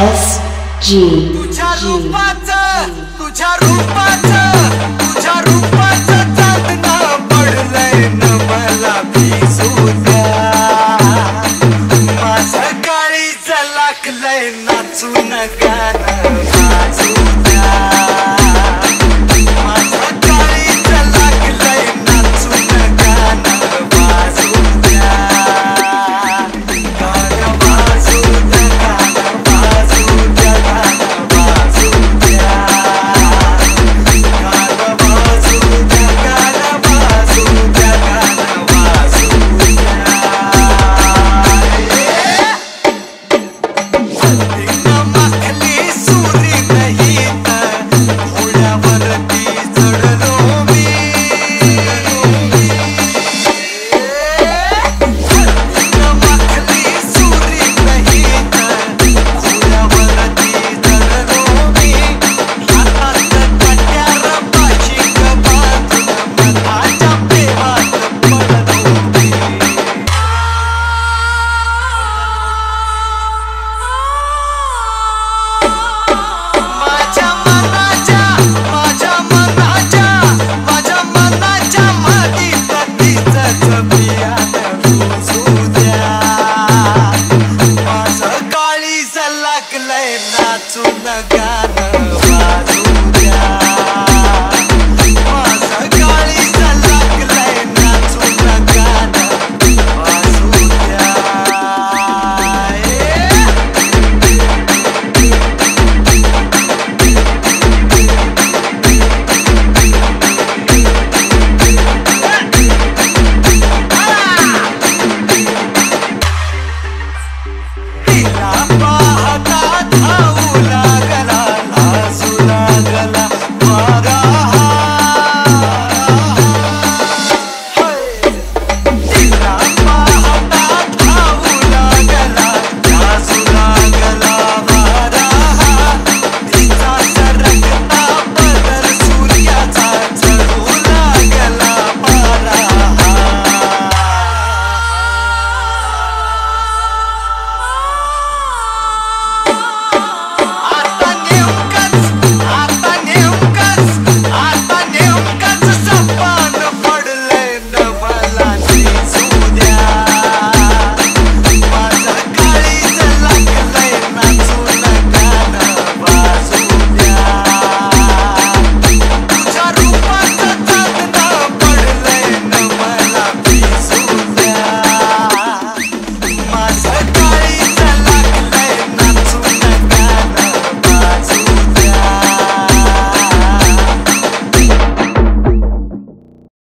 S G. G. Thank.